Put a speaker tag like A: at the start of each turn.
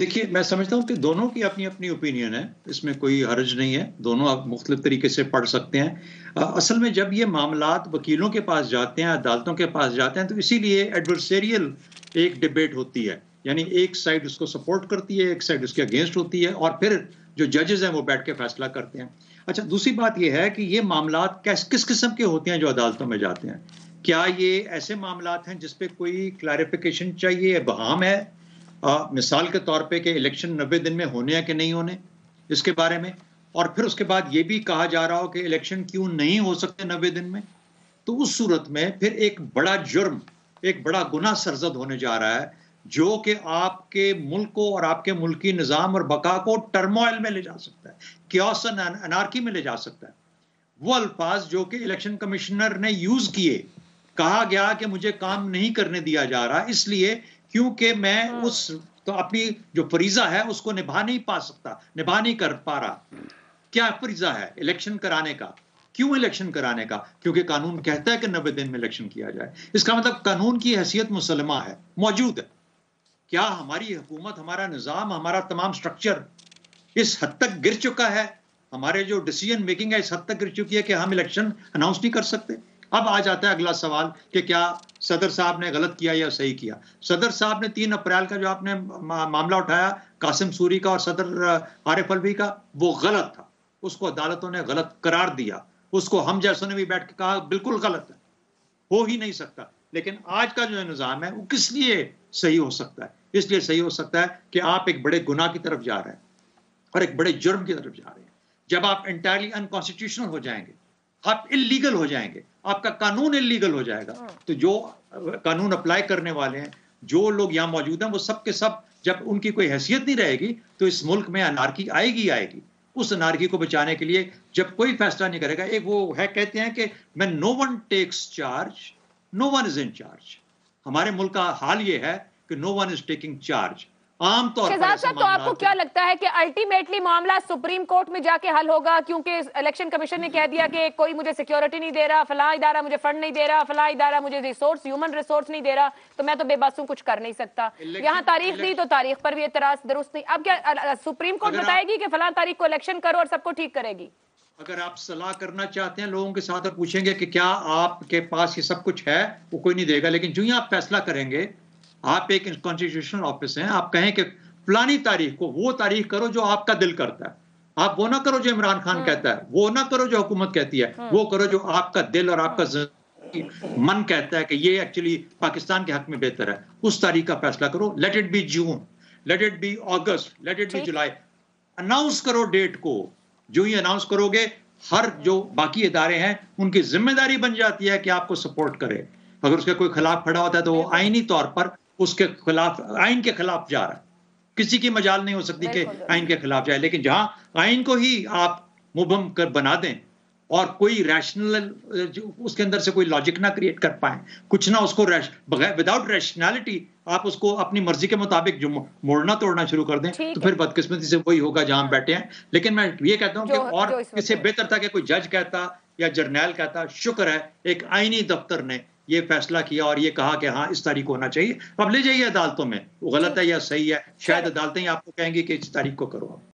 A: देखिए, मैं समझता हूँ कि दोनों की अपनी-अपनी ओपिनियन है, इसमें कोई हर्ज नहीं है, दोनों आप मुख्तलिफ़ तरीके से पढ़ सकते हैं। अ, असल में जब ये मामलात वकीलों के पास जाते हैं, अदालतों के पास जाते हैं, तो इसीलिए एडवर्सेरियल एक डिबेट होती है। यानी एक साइड उसको सपोर्ट करती है, एक साइड उसके अगेंस्ट होती है और फिर जो जजेस हैं वो बैठ के फैसला करते हैं। अच्छा दूसरी बात यह है कि ये मामला कैस किस किस्म के होते हैं जो अदालतों में जाते हैं? क्या ये ऐसे मामला हैं जिस पे कोई क्लैरिफिकेशन चाहिए, बहाम है? अ, मिसाल के तौर पे कि इलेक्शन 90 दिन में होने हैं कि नहीं होने, इसके बारे में और फिर उसके बाद ये भी कहा जा रहा हो कि इलेक्शन क्यों नहीं हो सकते 90 दिन में? तो उस सूरत में फिर एक बड़ा जुर्म, एक बड़ा गुना सरज़द होने जा रहा है, जो कि आपके मुल्क को और आपके मुल्क निज़ाम और बका को टर्मोइल में ले जा सकता है, कियोस एंड अन अनार्की में ले जा सकता है। वो अल्फाज जो कि इलेक्शन कमिश्नर ने यूज़ किए, कहा गया कि मुझे काम नहीं करने दिया जा रहा इसलिए क्योंकि मैं
B: हाँ।
A: उस तो अपनी जो फरीज़ा है उसको निभा नहीं पा सकता, निभा नहीं कर पा रहा। क्या फरीज़ा है? इलेक्शन कराने का। क्यों इलेक्शन कराने का? क्योंकि कानून कहता है कि 90 दिन में इलेक्शन किया जाए। इसका मतलब कानून की हैसियत मुसलमा है, मौजूद है। क्या हमारी हुकूमत, हमारा निज़ाम, हमारा तमाम स्ट्रक्चर इस हद तक गिर चुका है? हमारे जो डिसीज़न मेकिंग है इस हद तक गिर चुकी है कि हम इलेक्शन अनाउंस नहीं कर सकते? अब आ जाता है अगला सवाल कि क्या सदर साहब ने गलत किया या सही किया? सदर साहब ने तीन अप्रैल का जो आपने मामला उठाया कासिम सूरी का और सदर आरिफ अलवी का, वो गलत था। उसको अदालतों ने गलत करार दिया। उसको हम जैसों ने भी बैठ के कहा बिल्कुल गलत है। हो ही नहीं सकता। लेकिन आज का जो निज़ाम है वो किस लिए सही हो सकता है? इसलिए सही हो सकता है कि आप एक बड़े गुनाह की तरफ़ जा रहे हैं और एक बड़े जुर्म की तरफ़ जा रहे हैं। जब आप इंटायरली अनकॉन्स्टिट्यूशनल हो जाएँगे, आप इलीगल हो जाएँगे आपका कानून इलीगल हो जाएगा।
B: हाँ।
A: तो जो कानून अप्लाई करने वाले हैं, जो लोग यहाँ मौजूद हैं, वो सब के सब जब उनकी कोई हैसियत नहीं रहेगी, तो इस मुल्क में अनार्की आएगी आएगी। उस अनार्की को बचाने के लिए जब कोई फैसला नहीं करेगा, एक वो है कहते हैं कि when no one takes charge, no one is in charge. हमारे मुल्क का हाल ये है कि no one is taking charge. आम तौर पर
B: साहब तो आपको क्या लगता है कि अल्टीमेटली मामला सुप्रीम कोर्ट में जाके हल होगा? क्योंकि इलेक्शन कमीशन ने कह दिया कि कोई मुझे सिक्योरिटी नहीं दे रहा फला इदारा मुझे फंड नहीं दे रहा फला इदारा मुझे रिसोर्स ह्यूमन रिसोर्स नहीं दे रहा तो मैं तो बेबस हूँ कुछ कर नहीं सकता। यहाँ तारीख दी तो तारीख पर भी एतराज़ दुरुस्त नहीं। अब क्या सुप्रीम कोर्ट बताएगी कि फला तारीख को इलेक्शन करो और सबको ठीक करेगी?
A: अगर आप सलाह करना चाहते हैं लोगों के साथ और पूछेंगे कि क्या आपके पास ये सब कुछ है, वो कोई नहीं देगा। लेकिन जो ही आप फैसला करेंगे, आप एक कॉन्स्टिट्यूशनल ऑफ़िस हैं, आप कहें कि फलानी तारीख को वो तारीख करो जो आपका दिल करता है। आप वो ना करो जो इमरान खान कहता है, वो ना करो जो हुकूमत कहती है, वो करो जो आपका दिल और आपका मन कहता है कि ये एक्चुअली पाकिस्तान के हक में बेहतर है। उस तारीख का फैसला करो। Let it be June, let it be August, let it be July. Announce करो डेट को। जो ही अनाउंस करोगे, हर जो बाकी इदारे हैं, उनकी ज़िम्मेदारी बन जाती है कि आपको सपोर्ट करे। अगर उसके कोई खिलाफ खड़ा होता है तो वो आईनी तौर पर उसके खिलाफ आइन के खिलाफ जा रहा है। किसी की मजाल नहीं हो सकती कि। आइन के खिलाफ जाए। लेकिन जहाँ आइन को ही आप मुबहम कर बना दें और कोई रैशनल उसके अंदर से कोई लॉजिक ना क्रिएट कर पाए कुछ ना उसको बगैर विदाउट रैशनैलिटी आप उसको अपनी मर्ज़ी के मुताबिक जो मोड़ना-तोड़ना शुरू कर दें, तो फिर बदकिस्मती से वही होगा जहाँ हम बैठे हैं। लेकिन मैं ये कहता हूँ कि और इससे बेहतर था कि कोई जज कहता या जर्नैल कहता, शुक्र है एक आईनी दफ्तर ने ये फैसला किया और ये कहा कि हाँ, इस तारीख को होना चाहिए। अब ले जाइए अदालतों में, वो गलत है या सही है, शायद अदालतें ही आपको कहेंगी कि इस तारीख को करो आप।